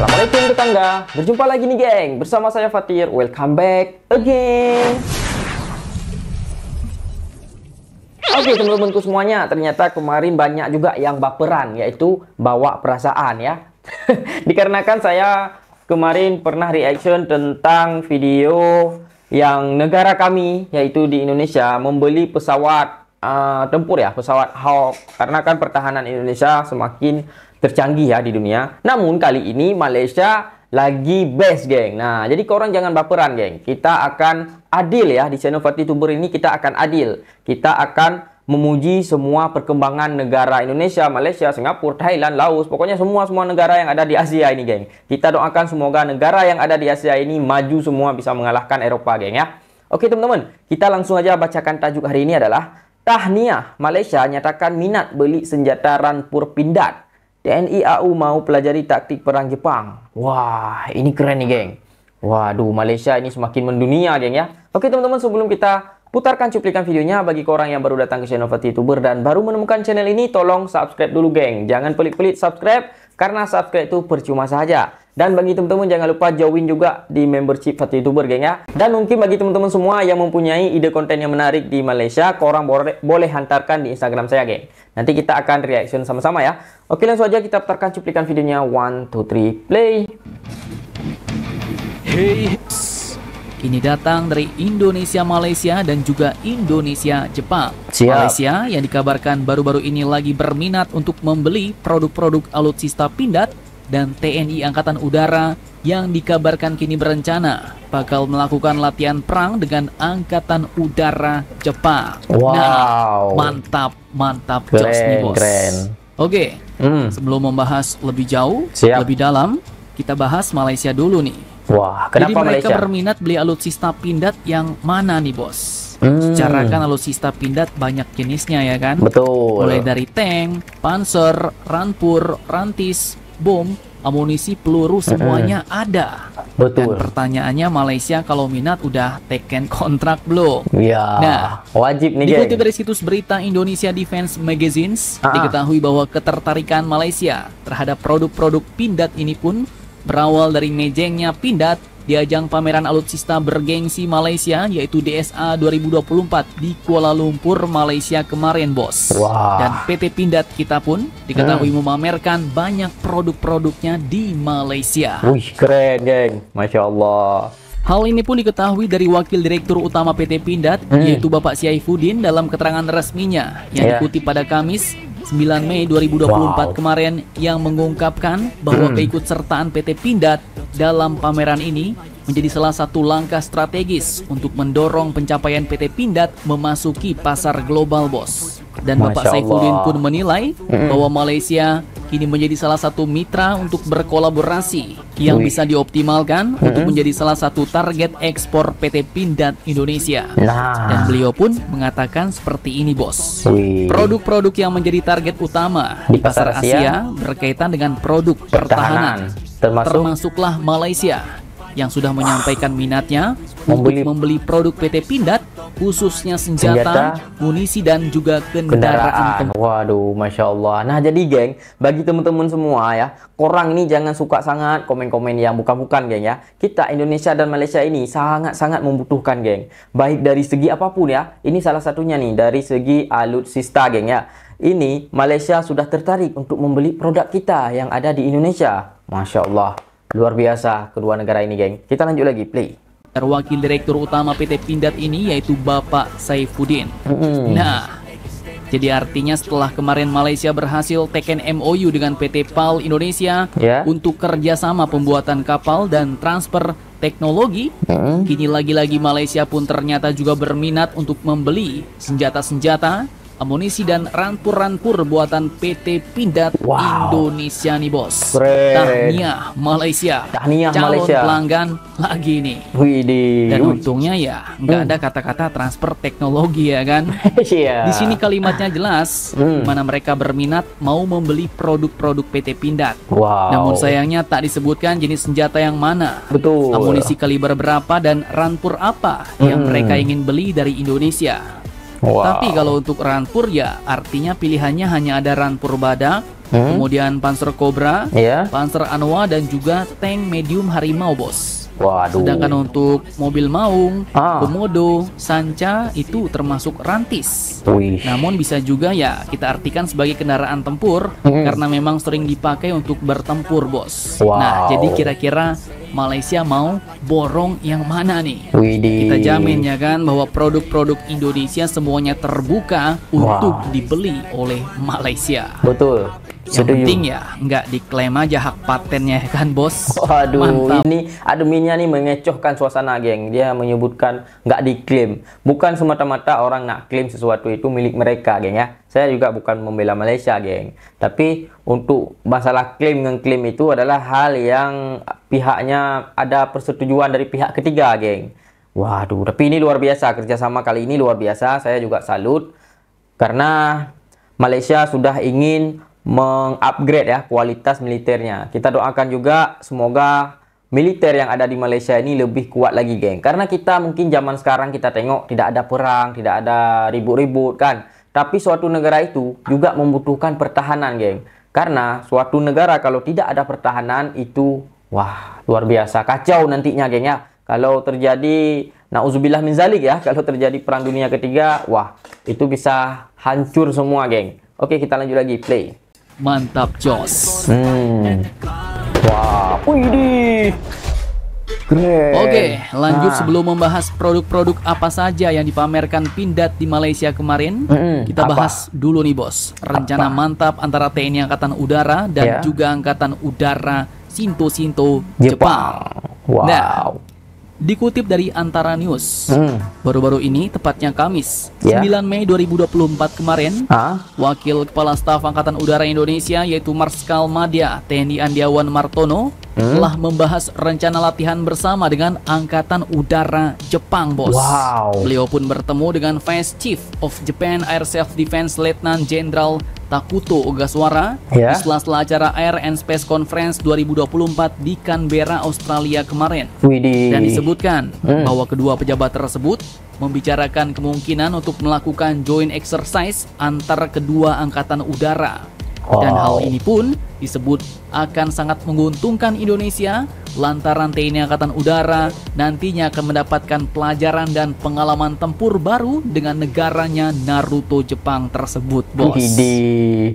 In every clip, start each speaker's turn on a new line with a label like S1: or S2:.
S1: Assalamualaikum tetangga, berjumpa lagi nih geng. Bersama saya Fatir, welcome back again. Oke teman-temanku semuanya, ternyata kemarin banyak juga yang baperan Yaitu bawa perasaan ya. Dikarenakan saya kemarin pernah reaction tentang video yang negara kami yaitu di Indonesia membeli pesawat uh, tempur ya pesawat Hawk. Karena kan pertahanan Indonesia semakin tercanggih ya di dunia. Namun kali ini Malaysia lagi best geng. Nah, jadi korang jangan baperan geng. Kita akan adil ya di channel Fatih ini kita akan adil. Kita akan memuji semua perkembangan negara Indonesia, Malaysia, Singapura, Thailand, Laos, pokoknya semua-semua negara yang ada di Asia ini, geng. Kita doakan semoga negara yang ada di Asia ini maju semua bisa mengalahkan Eropa, geng ya. Oke, teman-teman, kita langsung aja bacakan tajuk hari ini adalah Tahniah Malaysia nyatakan minat beli senjata rampur pindad. TNI AU mau pelajari taktik perang Jepang. Wah, ini keren nih, geng. Waduh, Malaysia ini semakin mendunia, geng ya. Oke, teman-teman, sebelum kita putarkan cuplikan videonya bagi orang yang baru datang ke channel Fatih Tuber dan baru menemukan channel ini, tolong subscribe dulu, geng. Jangan pelit-pelit subscribe, karena subscribe itu percuma saja. Dan bagi teman-teman jangan lupa join juga di membership Fatih Youtuber geng ya. Dan mungkin bagi teman-teman semua yang mempunyai ide konten yang menarik di Malaysia, korang boleh, boleh hantarkan di Instagram saya geng. Nanti kita akan reaction sama-sama ya. Oke langsung aja kita putarkan cuplikan videonya. One, two, three, play.
S2: Hey, ini datang dari Indonesia Malaysia dan juga Indonesia Jepang.
S1: Siap.
S2: Malaysia yang dikabarkan baru-baru ini lagi berminat untuk membeli produk-produk alutsista pindad dan TNI Angkatan Udara yang dikabarkan kini berencana bakal melakukan latihan perang dengan Angkatan Udara Jepang.
S1: Wow.
S2: Nah, mantap, mantap,
S1: keren,
S2: nih bos.
S1: Keren.
S2: Oke,
S1: hmm.
S2: sebelum membahas lebih jauh,
S1: Siap.
S2: lebih dalam, kita bahas Malaysia dulu nih.
S1: Wah, kenapa
S2: Jadi mereka
S1: Malaysia?
S2: berminat beli alutsista pindad yang mana nih bos?
S1: Hmm.
S2: Secara kan alutsista pindad banyak jenisnya ya kan?
S1: Betul.
S2: Mulai dari tank, panzer, rampur, rantis, bom, amunisi, peluru semuanya ada. Dan
S1: Betul.
S2: pertanyaannya Malaysia kalau minat udah taken kontrak belum?
S1: Ya.
S2: Nah,
S1: wajib nih.
S2: Dikutip dari situs berita Indonesia Defense Magazines,
S1: Ah.
S2: diketahui bahwa ketertarikan Malaysia terhadap produk-produk pindad ini pun berawal dari mejengnya pindad di ajang pameran alutsista bergengsi Malaysia yaitu DSA 2024 di Kuala Lumpur, Malaysia kemarin, Bos.
S1: Wah.
S2: Dan PT Pindad kita pun diketahui memamerkan banyak produk-produknya di Malaysia.
S1: Wih, keren geng. Masya Allah.
S2: Hal ini pun diketahui dari Wakil Direktur Utama PT Pindad,
S1: Hmm.
S2: yaitu Bapak Syaifuddin dalam keterangan resminya yang
S1: Ya.
S2: dikutip pada Kamis 9 Mei 2024
S1: Wow.
S2: kemarin yang mengungkapkan bahwa
S1: Hmm.
S2: keikutsertaan PT Pindad dalam pameran ini menjadi salah satu langkah strategis untuk mendorong pencapaian PT Pindad memasuki pasar global, Bos. Dan Bapak
S1: Masya
S2: Saifuddin
S1: Allah.
S2: pun menilai bahwa Malaysia kini menjadi salah satu mitra untuk berkolaborasi yang bisa dioptimalkan untuk menjadi salah satu target ekspor PT Pindad Indonesia.
S1: Nah.
S2: Dan beliau pun mengatakan seperti ini, Bos. Produk-produk yang menjadi target utama
S1: Di
S2: pasar Asia,
S1: Asia
S2: berkaitan dengan produk pertahanan,
S1: Pertahanan. Termasuk
S2: termasuklah Malaysia yang sudah menyampaikan minatnya
S1: Membeli-
S2: untuk membeli produk PT Pindad khususnya senjata,
S1: Senjata,
S2: munisi dan juga kendaraan.
S1: kendaraan. Waduh, masya Allah. Nah, jadi geng, bagi teman-teman semua ya, korang ini jangan suka sangat komen-komen yang bukan-bukan, geng ya. Kita Indonesia dan Malaysia ini sangat-sangat membutuhkan, geng. Baik dari segi apa pun ya. Ini salah satunya nih dari segi alutsista, geng ya. Ini Malaysia sudah tertarik untuk membeli produk kita yang ada di Indonesia. Masya Allah, luar biasa kedua negara ini, geng. Kita lanjut lagi, play.
S2: Wakil Direktur Utama PT Pindad ini yaitu Bapak Saifuddin.
S1: Mm-mm.
S2: Nah, jadi artinya setelah kemarin Malaysia berhasil teken MOU dengan PT PAL Indonesia
S1: Ya.
S2: untuk kerjasama pembuatan kapal dan transfer teknologi,
S1: Mm-mm.
S2: kini lagi-lagi Malaysia pun ternyata juga berminat untuk membeli senjata-senjata, amunisi dan rampur-rampur buatan PT Pindad
S1: Wow.
S2: Indonesia nih bos.
S1: Keren.
S2: Tahniah Malaysia.
S1: Tahniah
S2: Calon
S1: Malaysia.
S2: pelanggan lagi nih.
S1: Widih.
S2: Dan untungnya ya nggak ada kata-kata transfer teknologi ya kan.
S1: Iya.
S2: Di sini kalimatnya jelas,
S1: Hmm.
S2: mana mereka berminat mau membeli produk-produk PT Pindad.
S1: Wow.
S2: Namun sayangnya tak disebutkan jenis senjata yang mana,
S1: betul.
S2: amunisi kaliber berapa dan rampur apa yang
S1: Hmm.
S2: mereka ingin beli dari Indonesia.
S1: Wow.
S2: Tapi kalau untuk Rampur ya artinya pilihannya hanya ada Rampur Badak,
S1: Hmm.
S2: kemudian Panzer Cobra,
S1: Ya.
S2: Panzer Anwa dan juga tank medium Harimau, Bos.
S1: Waduh.
S2: Sedangkan untuk mobil maung,
S1: Ah.
S2: komodo, sanca itu termasuk rantis.
S1: Wih.
S2: Namun bisa juga ya kita artikan sebagai kendaraan tempur
S1: Hmm.
S2: karena memang sering dipakai untuk bertempur, Bos.
S1: Wow.
S2: Nah, jadi kira-kira Malaysia mau borong yang mana nih?
S1: Widih.
S2: Kita jamin ya kan bahwa produk-produk Indonesia semuanya terbuka untuk dibeli oleh Malaysia.
S1: Betul.
S2: Yang
S1: Setuju.
S2: penting ya nggak diklaim aja hak patennya ya kan bos.
S1: Waduh,
S2: Mantap.
S1: ini adminnya nih mengecohkan suasana, geng. Dia menyebutkan nggak diklaim. Bukan semata-mata orang nak klaim sesuatu itu milik mereka, geng ya. Saya juga bukan membela Malaysia, geng. Tapi untuk masalah klaim dengan klaim itu adalah hal yang pihaknya ada persetujuan dari pihak ketiga, geng. Waduh, tapi ini luar biasa kerjasama kali ini luar biasa. Saya juga salut karena Malaysia sudah ingin mengupgrade ya kualitas militernya. Kita doakan juga semoga militer yang ada di Malaysia ini lebih kuat lagi, geng. Karena kita mungkin zaman sekarang kita tengok tidak ada perang, tidak ada ribut-ribut kan. Tapi suatu negara itu juga membutuhkan pertahanan, geng. Karena suatu negara kalau tidak ada pertahanan itu wah, luar biasa kacau nantinya, geng ya. Kalau terjadi nauzubillah min zalik ya, kalau terjadi perang dunia ketiga, wah, itu bisa hancur semua, geng. Oke, kita lanjut lagi, play.
S2: Mantap jos.
S1: Hmm. Wah, widih. Keren.
S2: Oke, lanjut
S1: Nah.
S2: sebelum membahas produk-produk apa saja yang dipamerkan Pindad di Malaysia kemarin,
S1: Mm-mm,
S2: kita
S1: apa?
S2: bahas dulu nih bos. Rencana
S1: Apa?
S2: mantap antara TNI Angkatan Udara dan
S1: Ya.
S2: juga Angkatan Udara Sinto-Sinto Jepang.
S1: Jepang. Wow.
S2: Nah, Dikutip dari Antara News,
S1: Hmm.
S2: baru-baru ini tepatnya Kamis,
S1: Ya.
S2: 9 Mei 2024 kemarin,
S1: Ah,
S2: Wakil Kepala Staf Angkatan Udara Indonesia yaitu Marskal Madya TNI Andiawan Martono
S1: Hmm.
S2: telah membahas rencana latihan bersama dengan Angkatan Udara Jepang, Bos.
S1: Wow.
S2: Beliau pun bertemu dengan Vice Chief of Japan Air Self Defense Lieutenant General Takuto Ogasawara
S1: Ya.
S2: di sela-sela acara Air and Space Conference 2024 di Canberra, Australia kemarin.
S1: widih.
S2: Dan disebutkan
S1: Hmm.
S2: bahwa kedua pejabat tersebut membicarakan kemungkinan untuk melakukan joint exercise antar kedua angkatan udara. Dan hal ini pun disebut akan sangat menguntungkan Indonesia lantaran TNI Angkatan Udara nantinya akan mendapatkan pelajaran dan pengalaman tempur baru dengan negaranya Naruto Jepang tersebut, Bos.
S1: Widih.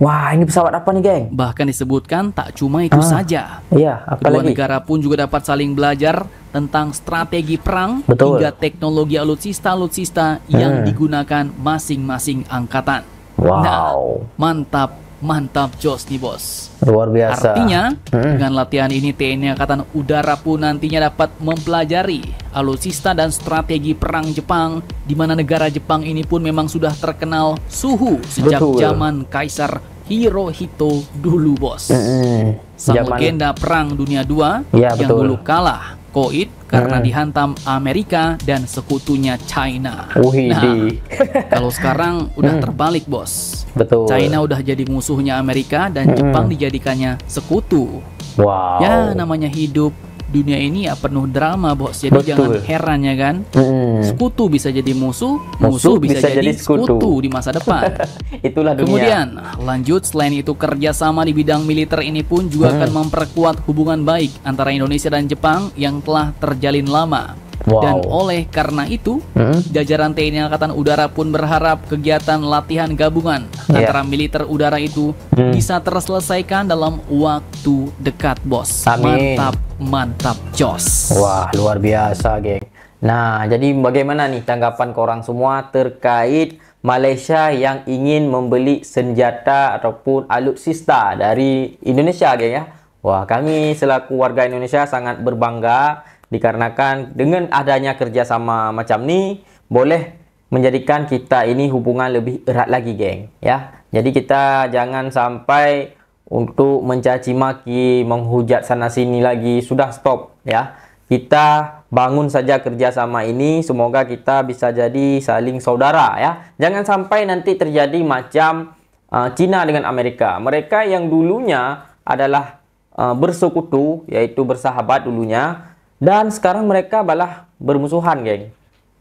S1: Wah, ini pesawat apa nih, geng?
S2: Bahkan disebutkan tak cuma itu
S1: Ah.
S2: saja.
S1: Iya, apa
S2: Kedua
S1: lagi?
S2: negara pun juga dapat saling belajar tentang strategi perang
S1: Betul.
S2: hingga teknologi alutsista-alutsista yang
S1: Hmm.
S2: digunakan masing-masing angkatan.
S1: Wow.
S2: Nah, mantap, mantap Jos nih bos.
S1: Luar biasa.
S2: Artinya,
S1: Hmm.
S2: dengan latihan ini TNI Angkatan Udara pun nantinya dapat mempelajari alutsista dan strategi perang Jepang, di mana negara Jepang ini pun memang sudah terkenal suhu sejak
S1: Betul.
S2: zaman Kaisar Hirohito dulu bos
S1: Mm-mm.
S2: sang
S1: Zaman-
S2: legenda Perang Dunia II
S1: Ya,
S2: yang
S1: betul.
S2: dulu kalah koit karena
S1: Hmm.
S2: dihantam Amerika dan sekutunya China.
S1: Widih.
S2: Nah, kalau sekarang udah
S1: Hmm.
S2: terbalik bos.
S1: Betul.
S2: China udah jadi musuhnya Amerika dan
S1: Hmm.
S2: Jepang dijadikannya sekutu.
S1: Wow.
S2: Ya namanya hidup dunia ini ya penuh drama bos. Jadi
S1: Betul.
S2: jangan heran ya kan.
S1: Mm-mm.
S2: Sekutu bisa jadi musuh,
S1: Musuh
S2: musuh bisa,
S1: bisa
S2: jadi,
S1: jadi sekutu.
S2: sekutu di masa depan.
S1: Itulah dunia.
S2: Kemudian lanjut selain itu kerjasama di bidang militer ini pun juga
S1: Hmm.
S2: akan memperkuat hubungan baik antara Indonesia dan Jepang yang telah terjalin lama.
S1: Wow.
S2: Dan oleh karena itu,
S1: Mm.
S2: jajaran TNI Angkatan Udara pun berharap kegiatan latihan gabungan
S1: Iya.
S2: antara militer udara itu
S1: Hmm.
S2: bisa terselesaikan dalam waktu dekat, bos.
S1: Amin.
S2: Mantap, mantap, jos.
S1: Wah, luar biasa, geng. Nah, jadi bagaimana nih tanggapan korang semua terkait Malaysia yang ingin membeli senjata ataupun alutsista dari Indonesia, geng ya? Wah, kami selaku warga Indonesia sangat berbangga dikarenakan dengan adanya kerjasama macam ni boleh menjadikan kita ini hubungan lebih erat lagi, geng. Ya, jadi kita jangan sampai untuk mencaci maki, menghujat sana sini lagi sudah stop ya. Kita bangun saja kerjasama ini, semoga kita bisa jadi saling saudara ya. Jangan sampai nanti terjadi macam uh, Cina dengan Amerika. Mereka yang dulunya adalah uh, bersekutu, yaitu bersahabat dulunya, dan sekarang mereka malah bermusuhan, geng.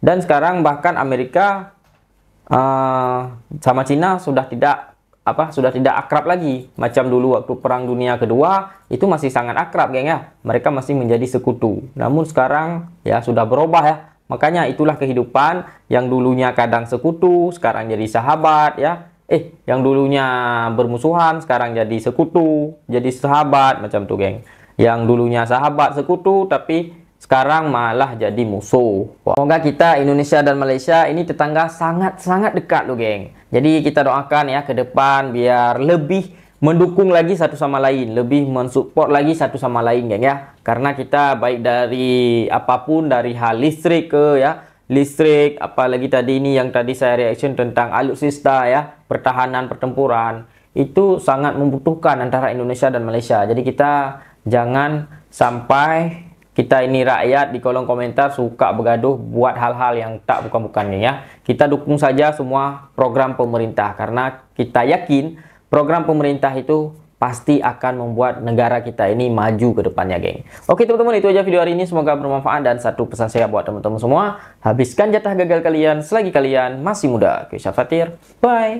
S1: Dan sekarang bahkan Amerika uh, sama Cina sudah tidak apa sudah tidak akrab lagi. Macam dulu waktu perang dunia kedua itu masih sangat akrab geng ya. Mereka masih menjadi sekutu. Namun sekarang ya sudah berubah ya. Makanya itulah kehidupan yang dulunya kadang sekutu sekarang jadi sahabat ya. Eh yang dulunya bermusuhan sekarang jadi sekutu jadi sahabat macam tuh geng yang dulunya sahabat sekutu tapi sekarang malah jadi musuh. Semoga kita Indonesia dan Malaysia ini tetangga sangat-sangat dekat loh geng. Jadi kita doakan ya ke depan biar lebih mendukung lagi satu sama lain, lebih mensupport lagi satu sama lain geng ya. Karena kita baik dari apa pun dari hal listrik ke ya, listrik apalagi tadi ini yang tadi saya reaction tentang alutsista ya, pertahanan pertempuran itu sangat membutuhkan antara Indonesia dan Malaysia. Jadi kita jangan sampai kita ini rakyat di kolom komentar suka bergaduh buat hal-hal yang tak bukan-bukannya ya. Kita dukung saja semua program pemerintah karena kita yakin program pemerintah itu pasti akan membuat negara kita ini maju ke depannya, geng. Oke, teman-teman, itu aja video hari ini. Semoga bermanfaat dan satu pesan saya buat teman-teman semua, habiskan jatah gagal kalian selagi kalian masih muda. Oke, Fatir. Bye.